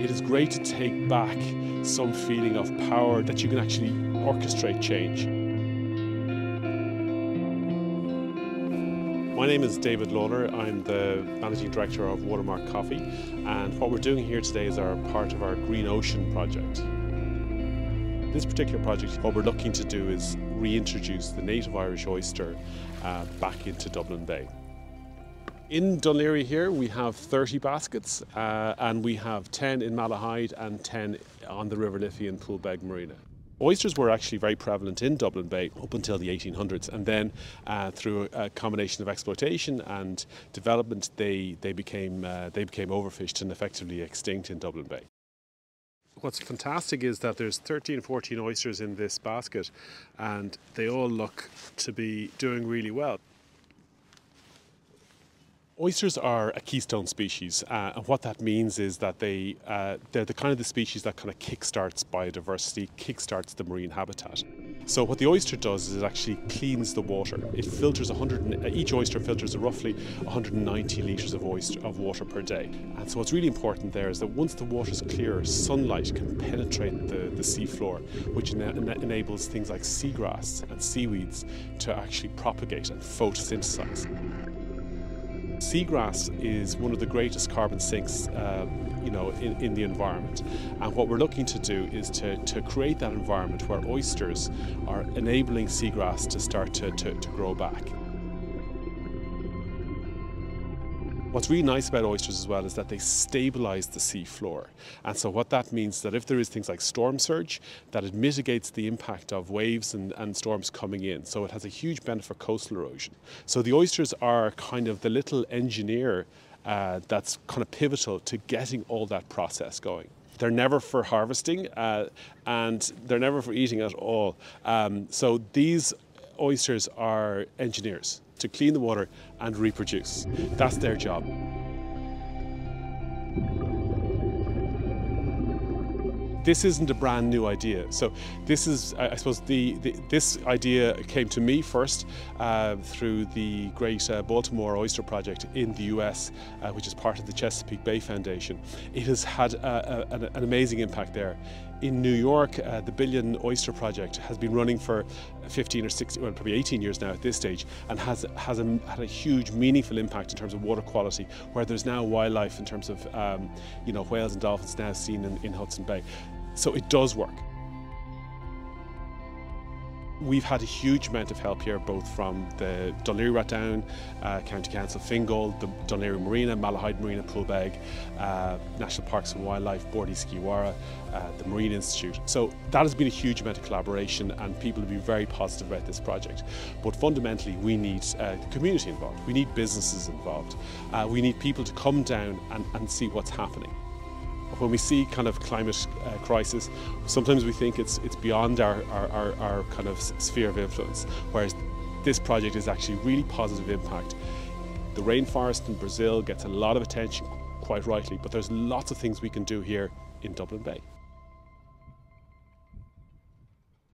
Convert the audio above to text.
It is great to take back some feeling of power that you can actually orchestrate change. My name is David Lawlor. I'm the Managing Director of Watermark Coffee and what we're doing here today is our part of our Green Ocean project. This particular project, what we're looking to do is reintroduce the native Irish oyster uh, back into Dublin Bay. Dún Laoghaire here we have 30 baskets uh, and we have 10 in Malahide and 10 on the River Liffey in Poolbeg Marina. Oysters were actually very prevalent in Dublin Bay up until the 1800s, and then uh, through a combination of exploitation and development, they, they, became, uh, they became overfished and effectively extinct in Dublin Bay. What's fantastic is that there's 13, 14 oysters in this basket, and they all look to be doing really well. Oysters are a keystone species, uh, and what that means is that they uh, they're the kind of the species that kind of kickstarts biodiversity, kickstarts the marine habitat. So what the oyster does is it actually cleans the water. It filters 100 each oyster filters roughly 190 liters of oyster of water per day. And so what's really important there is that once the water is clear, sunlight can penetrate the, the sea floor, which ena enables things like seagrass and seaweeds to actually propagate and photosynthesize. Seagrass is one of the greatest carbon sinks uh, you know, in, in, the environment. And what we're looking to do is to, to create that environment where oysters are enabling seagrass to start to, to, to grow back. What's really nice about oysters as well is that they stabilize the sea floor. And so what that means is that if there is things like storm surge, that it mitigates the impact of waves and, and storms coming in. So it has a huge benefit for coastal erosion. So the oysters are kind of the little engineer uh, that's kind of pivotal to getting all that process going. They're never for harvesting uh, and they're never for eating at all. Um, so these oysters are engineers to clean the water and reproduce. That's their job. this isn't a brand new idea. So this is, I suppose, the, the this idea came to me first uh, through the great uh, Baltimore Oyster Project in the US, uh, which is part of the Chesapeake Bay Foundation. It has had a, an amazing impact there. In New York, uh, the Billion Oyster Project has been running for 15 or 16, well, probably 18 years now at this stage, and has has a, had a huge, meaningful impact in terms of water quality, where there's now wildlife in terms of, um, you know, whales and dolphins now seen in, in Hudson Bay. So it does work. We've had a huge amount of help here, both from the Dún Laoghaire Rathdown, uh, County Council, Fingal, the Laoghaire Marina, Malahide Marina, Poolbeg, uh, National Parks and Wildlife, Bord Iascaigh Mhara, uh, the Marine Institute. So that has been a huge amount of collaboration and people have been very positive about this project. But fundamentally, we need uh, the community involved. We need businesses involved. Uh, we need people to come down and, and see what's happening when we see kind of climate uh, crisis, sometimes we think it's it's beyond our, our, our, kind of sphere of influence, whereas this project is actually really positive impact. The rainforest in Brazil gets a lot of attention, quite rightly, but there's lots of things we can do here in Dublin Bay.